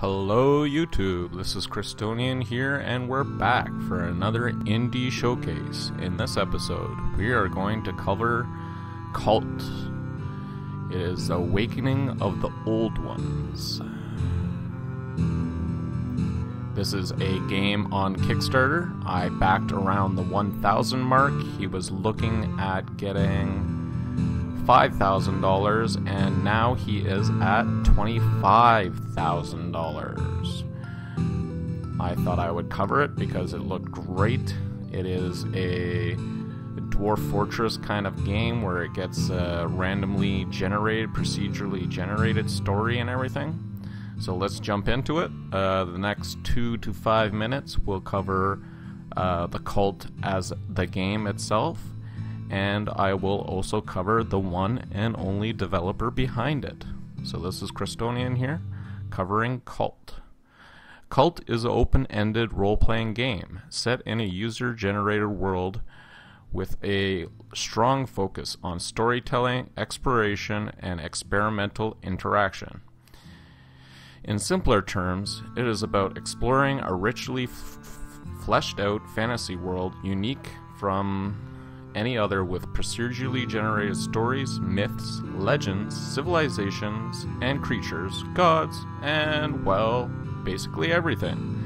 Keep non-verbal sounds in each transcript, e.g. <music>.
Hello, YouTube. This is Christonian here, and we're back for another indie showcase. In this episode, we are going to cover Cult. It is the Awakening of the Old Ones. This is a game on Kickstarter. I backed around the 1,000 mark. He was looking at getting $5,000 and now he is at $25,000. I thought I would cover it because it looked great. It is a Dwarf Fortress kind of game where it gets a randomly generated, procedurally generated story and everything. So let's jump into it. Uh, the next two to five minutes will cover uh, the cult as the game itself and I will also cover the one and only developer behind it. So this is Christonian here, covering Cult. Cult is an open-ended role-playing game set in a user-generated world with a strong focus on storytelling, exploration, and experimental interaction. In simpler terms, it is about exploring a richly fleshed out fantasy world unique from any other with procedurally generated stories, myths, legends, civilizations, and creatures, gods, and, well, basically everything.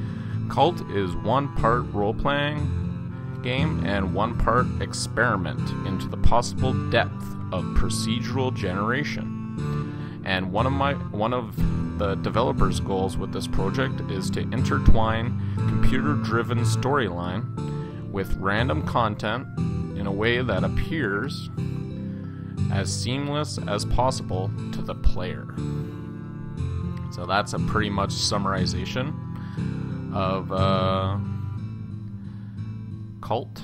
Cult is one part role playing game and one part experiment into the possible depth of procedural generation. And one of my one of the developers' goals with this project is to intertwine computer-driven storyline with random content in a way that appears as seamless as possible to the player. So that's a pretty much summarization of uh, Cult.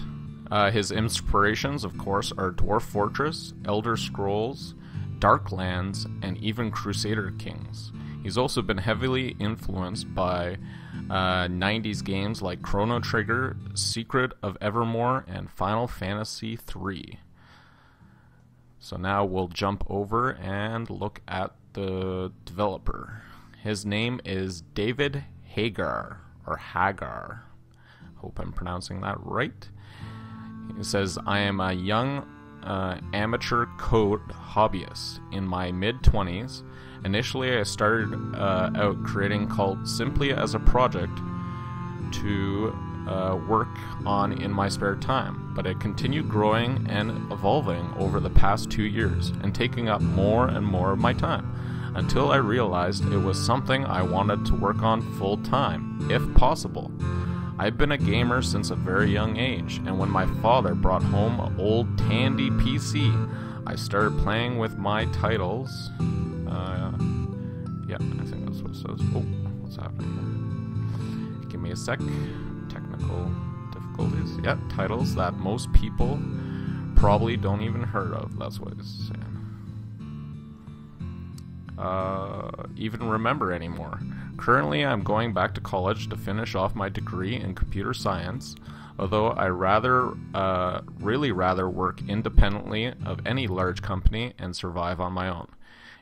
Uh, his inspirations, of course, are Dwarf Fortress, Elder Scrolls, Darklands, and even Crusader Kings. He's also been heavily influenced by uh, 90s games like Chrono Trigger, Secret of Evermore, and Final Fantasy III. So now we'll jump over and look at the developer. His name is David Hagar, or Hagar. Hope I'm pronouncing that right. He says, I am a young uh, amateur code hobbyist in my mid 20s Initially, I started uh, out creating Cult simply as a project to uh, work on in my spare time, but it continued growing and evolving over the past two years and taking up more and more of my time until I realized it was something I wanted to work on full time, if possible. I've been a gamer since a very young age, and when my father brought home an old Tandy PC, I started playing with my titles uh, yeah, I think that's what it says. Oh, what's happening here? Give me a sec. Technical difficulties. Yeah, titles that most people probably don't even heard of. That's what it's saying. Uh, even remember anymore. Currently, I'm going back to college to finish off my degree in computer science, although I rather, uh, really rather work independently of any large company and survive on my own.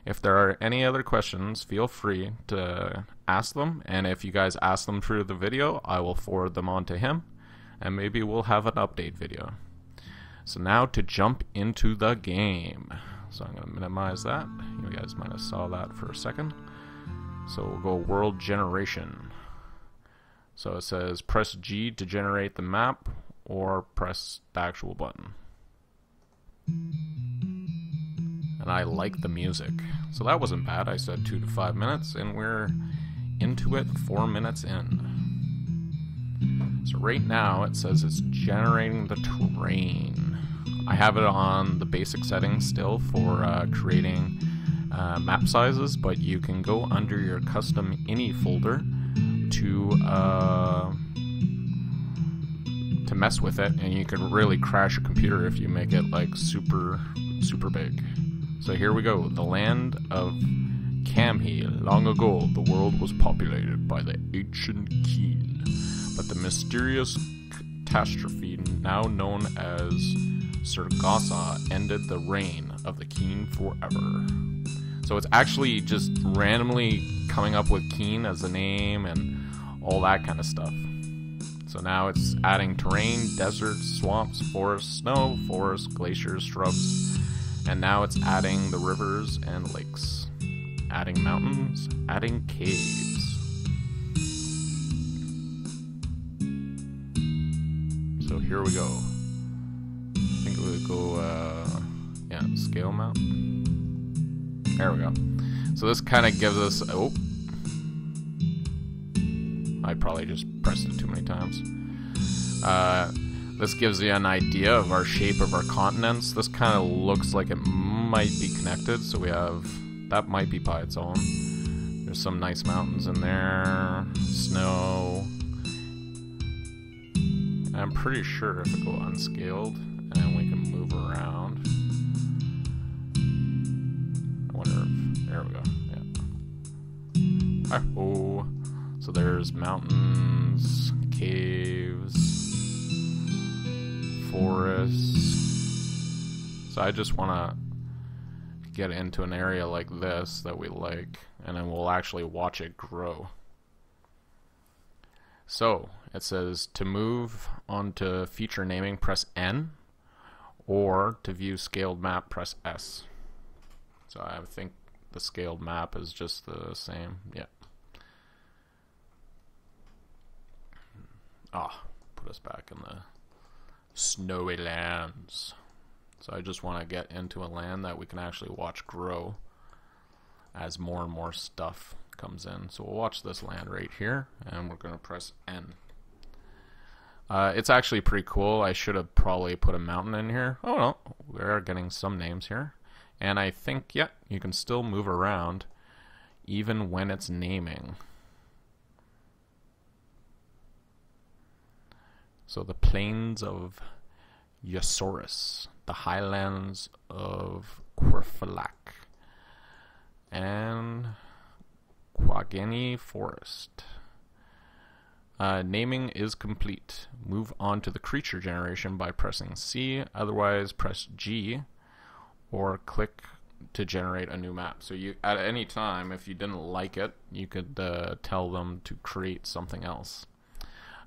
If there are any other questions, feel free to ask them. And if you guys ask them through the video, I will forward them on to him. And maybe we'll have an update video. So now to jump into the game. So I'm going to minimize that. You guys might have saw that for a second. So we'll go world generation. So it says press G to generate the map or press the actual button and I like the music. So that wasn't bad. I said two to five minutes, and we're into it four minutes in. So right now it says it's generating the terrain. I have it on the basic settings still for uh, creating uh, map sizes, but you can go under your custom ini folder to uh, to mess with it, and you can really crash a computer if you make it like super super big. So here we go. The land of Kamhi. Long ago, the world was populated by the ancient Keen, but the mysterious catastrophe now known as Sargassa ended the reign of the Keen forever. So it's actually just randomly coming up with Keen as the name and all that kind of stuff. So now it's adding terrain, deserts, swamps, forests, snow, forests, glaciers, shrubs, and now it's adding the rivers and lakes, adding mountains, adding caves. So here we go. I think we go, uh, yeah, scale map. There we go. So this kind of gives us, oh, I probably just pressed it too many times. Uh, this gives you an idea of our shape of our continents. This kind of looks like it might be connected, so we have that might be by its own. There's some nice mountains in there, snow. I'm pretty sure if I go unscaled and we can move around. Wonder if there we go. Yeah. Oh. So there's mountains, caves, forests. So I just want to get into an area like this that we like, and then we'll actually watch it grow. So it says to move onto feature naming, press N, or to view scaled map, press S. So I think the scaled map is just the same. Yeah. Ah, put us back in the snowy lands. So I just want to get into a land that we can actually watch grow as more and more stuff comes in. So we'll watch this land right here, and we're going to press N. Uh, it's actually pretty cool. I should have probably put a mountain in here. Oh no, we are getting some names here. And I think, yeah, you can still move around even when it's naming. So the plains of Yosorus, the highlands of Quirfalak, and Quageni Forest. Uh, naming is complete. Move on to the creature generation by pressing C, otherwise press G, or click to generate a new map. So you, at any time, if you didn't like it, you could uh, tell them to create something else.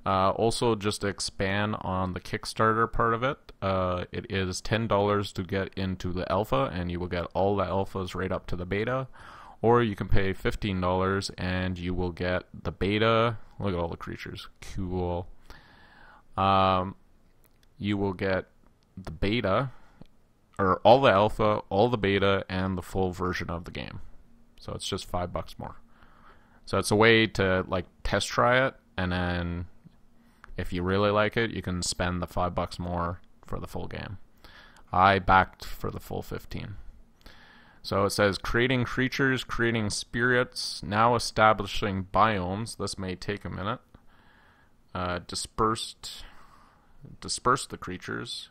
Uh, also, just to expand on the Kickstarter part of it, uh, it is $10 to get into the alpha, and you will get all the alphas right up to the beta. Or you can pay $15 and you will get the beta. Look at all the creatures. Cool. Um, you will get the beta, or all the alpha, all the beta, and the full version of the game. So it's just five bucks more. So it's a way to like test try it and then if you really like it, you can spend the five bucks more for the full game. I backed for the full 15. So it says creating creatures, creating spirits, now establishing biomes. This may take a minute. Uh, dispersed, disperse the creatures.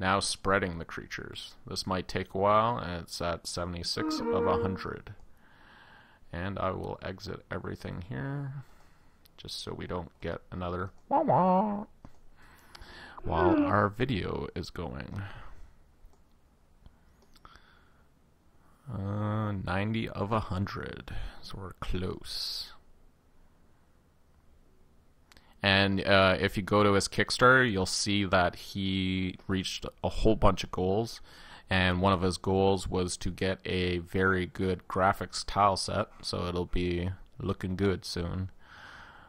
Now spreading the creatures. This might take a while, and it's at 76 of 100. And I will exit everything here just so we don't get another wah wah while our video is going. Uh, 90 of 100, so we're close. And uh, if you go to his Kickstarter, you'll see that he reached a whole bunch of goals. And one of his goals was to get a very good graphics tile set, so it'll be looking good soon.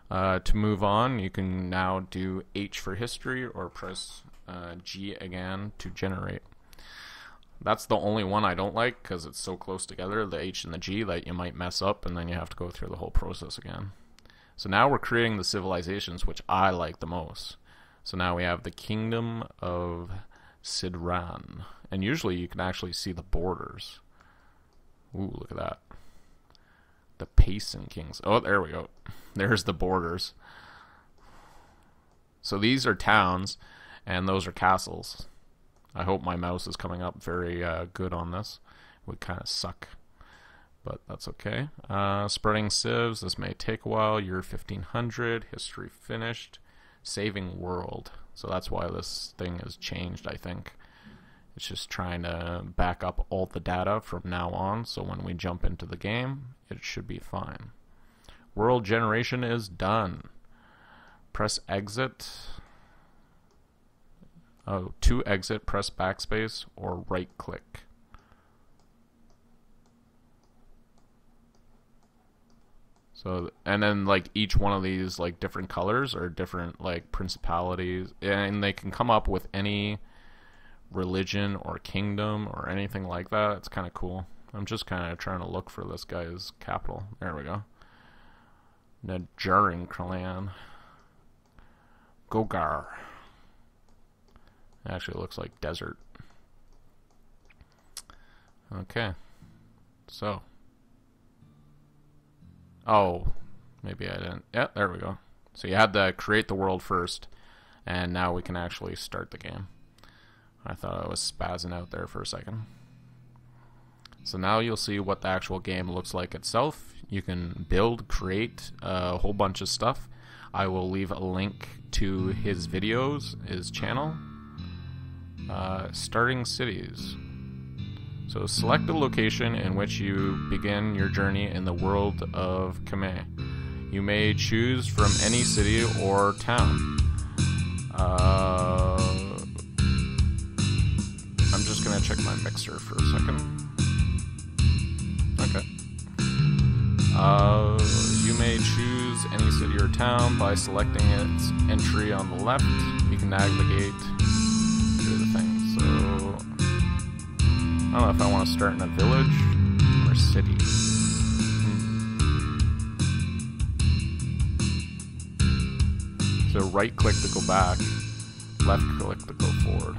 Uh, to move on, you can now do H for history or press uh, G again to generate. That's the only one I don't like because it's so close together, the H and the G, that you might mess up and then you have to go through the whole process again. So now we're creating the civilizations, which I like the most. So now we have the Kingdom of Sidran. And usually you can actually see the borders. Ooh, look at that the Payson Kings. Oh, there we go. <laughs> There's the borders. So these are towns, and those are castles. I hope my mouse is coming up very uh, good on this. It would kind of suck, but that's okay. Uh, spreading sieves. This may take a while. Year 1500. History finished. Saving world. So that's why this thing has changed, I think. It's just trying to back up all the data from now on, so when we jump into the game, it should be fine. World generation is done. Press exit. Oh, to exit, press backspace or right click. So and then like each one of these like different colors are different like principalities and they can come up with any religion or kingdom or anything like that. It's kind of cool. I'm just kind of trying to look for this guy's capital. There we go. Najuring clan. Gogar. Actually looks like desert. Okay. So, Oh, maybe I didn't. Yeah, there we go. So you had to create the world first, and now we can actually start the game. I thought I was spazzing out there for a second. So now you'll see what the actual game looks like itself. You can build, create a whole bunch of stuff. I will leave a link to his videos, his channel. Uh, starting cities. So select the location in which you begin your journey in the world of Kame. You may choose from any city or town. Uh, I'm just gonna check my mixer for a second. Okay. Uh, you may choose any city or town by selecting its entry on the left. You can navigate I don't know if I want to start in a village or city. Hmm. So right click to go back, left click to go forward.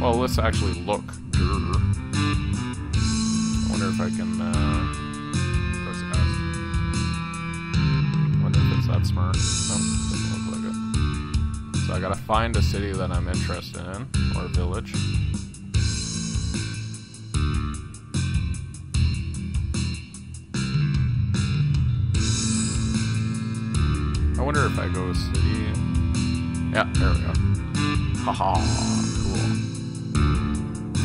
Well, let's actually look. I wonder if I can uh, press S. wonder if it's that smart. So I gotta find a city that I'm interested in, or a village. I wonder if I go city. Yeah, there we go. Haha, cool.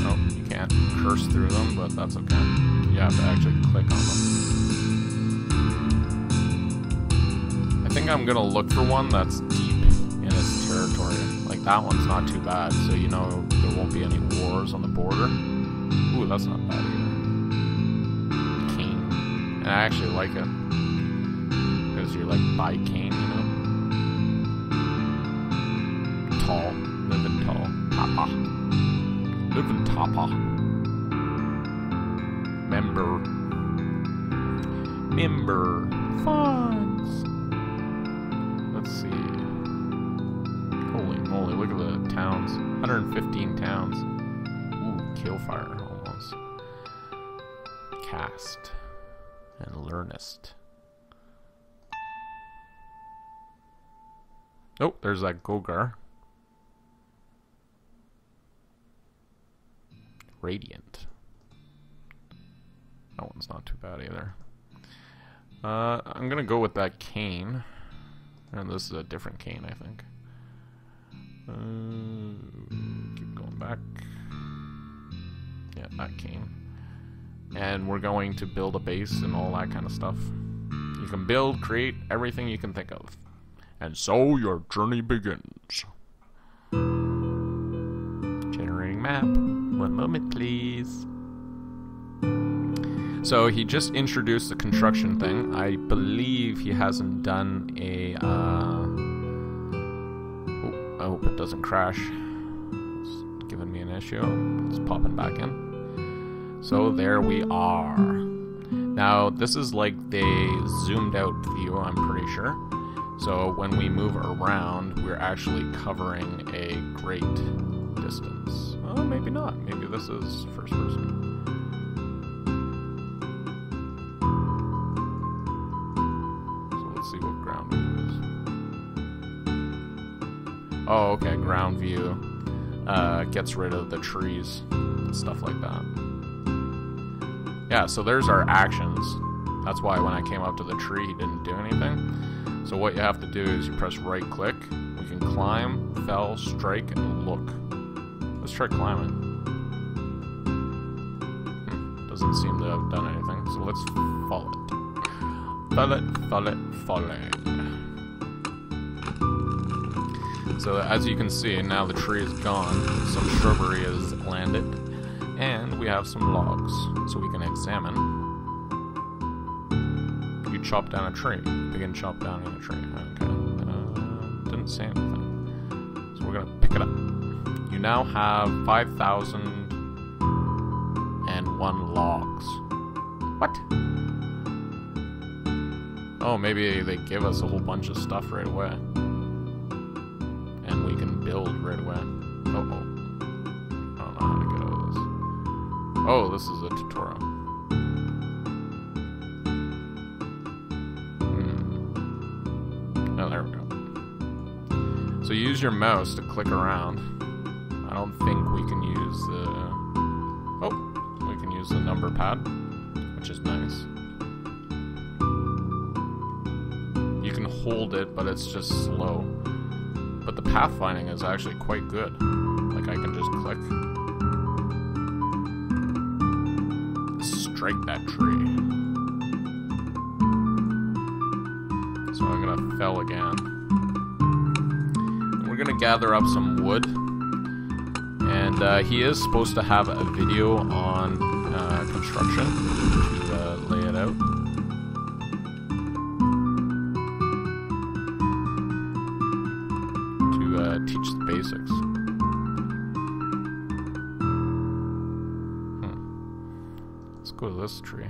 Oh, you can't curse through them, but that's okay. You have to actually click on them. I think I'm gonna look for one that's. Like that one's not too bad, so you know there won't be any wars on the border. Ooh, that's not bad either. Cane. And I actually like it. Because you're like by cane, you know? Tall. Living tall. Tapa. Living tapa. Member. Member. Funds. Towns. 115 towns. Ooh, Killfire almost. Cast. And Learnest. Oh, there's that Gogar. Radiant. That one's not too bad either. Uh, I'm gonna go with that cane. And this is a different cane, I think. Uh, keep going back. Yeah, that came. And we're going to build a base and all that kind of stuff. You can build, create everything you can think of. And so your journey begins. Generating map. One moment, please. So he just introduced the construction thing. I believe he hasn't done a. Uh, hope it doesn't crash. It's giving me an issue. It's popping back in. So there we are. Now, this is like the zoomed out view, I'm pretty sure. So when we move around, we're actually covering a great distance. Oh, maybe not. Maybe this is first person. Oh, okay, ground view. Uh, gets rid of the trees and stuff like that. Yeah, so there's our actions. That's why when I came up to the tree, he didn't do anything. So what you have to do is you press right click. We can climb, fell, strike, and look. Let's try climbing. Hmm, doesn't seem to have done anything, so let's fall it. Fall it, fall it, fall it. So as you can see, now the tree is gone, some shrubbery has landed, and we have some logs, so we can examine. You chop down a tree. Begin chop down a tree. Okay. Uh, didn't say anything. So we're gonna pick it up. You now have 5,001 logs. What? Oh, maybe they give us a whole bunch of stuff right away build right away. Oh, oh. I don't know how to get out of this. Oh, this is a tutorial. Hmm. Oh, there we go. So use your mouse to click around. I don't think we can use the... Oh, we can use the number pad, which is nice. You can hold it, but it's just slow. Pathfinding is actually quite good. Like I can just click. Strike that tree. So I'm gonna fell again. we're gonna gather up some wood. And uh, he is supposed to have a video on uh, construction to uh, lay it out. Basics. Hmm. Let's go to this tree.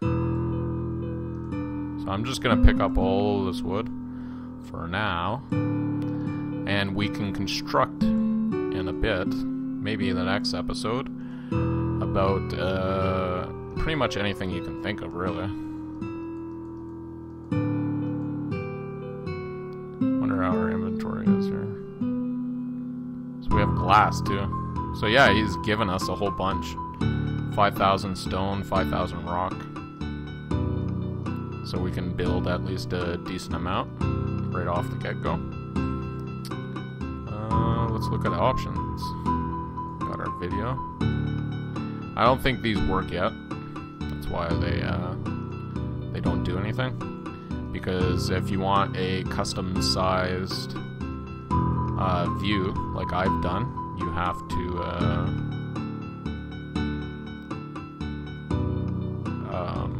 So I'm just gonna pick up all this wood for now. And we can construct in a bit, maybe in the next episode, about uh, pretty much anything you can think of, really. Glass too. So yeah, he's given us a whole bunch. 5,000 stone, 5,000 rock. So we can build at least a decent amount right off the get-go. Uh, let's look at options. Got our video. I don't think these work yet. That's why they uh, they don't do anything. Because if you want a custom sized uh, view, like I've done, you have to uh, um,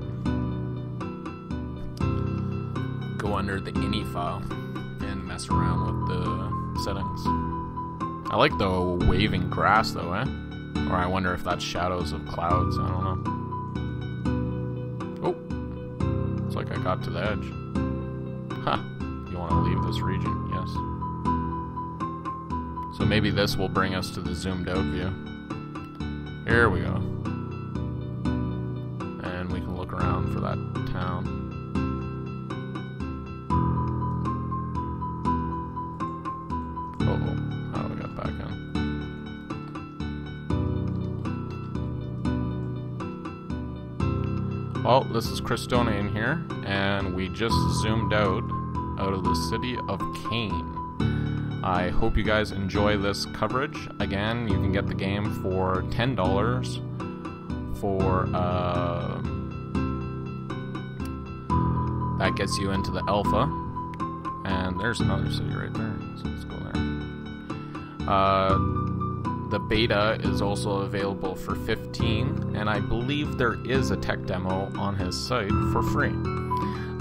go under the ini file and mess around with the settings. I like the waving grass though, eh? Or I wonder if that's shadows of clouds, I don't know. Oh, it's like I got to the edge. Huh, you want to leave this region, yes. So maybe this will bring us to the zoomed out view. Here we go. And we can look around for that town. Oh, oh do we back in? Well, this is Christonian here, and we just zoomed out out of the city of Kane. I hope you guys enjoy this coverage. Again, you can get the game for $10 for uh, that gets you into the alpha. And there's another city right there. So let's go there. Uh, the beta is also available for 15 and I believe there is a tech demo on his site for free.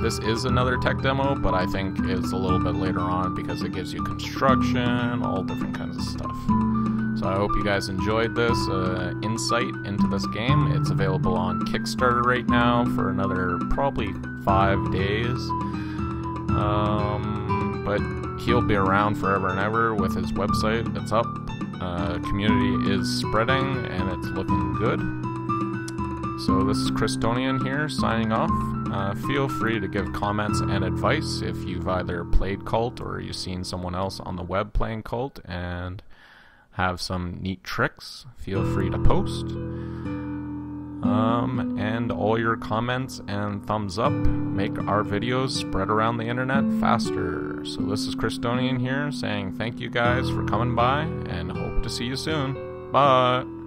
This is another tech demo, but I think it's a little bit later on because it gives you construction, all different kinds of stuff. So I hope you guys enjoyed this uh, insight into this game. It's available on Kickstarter right now for another probably five days. Um, but he'll be around forever and ever with his website. It's up. Uh, community is spreading and it's looking good. So this is Christonian here signing off. Uh, feel free to give comments and advice if you've either played Cult or you've seen someone else on the web playing Cult and have some neat tricks. Feel free to post. Um, and all your comments and thumbs up make our videos spread around the internet faster. So this is Christonian here saying thank you guys for coming by and hope to see you soon. Bye.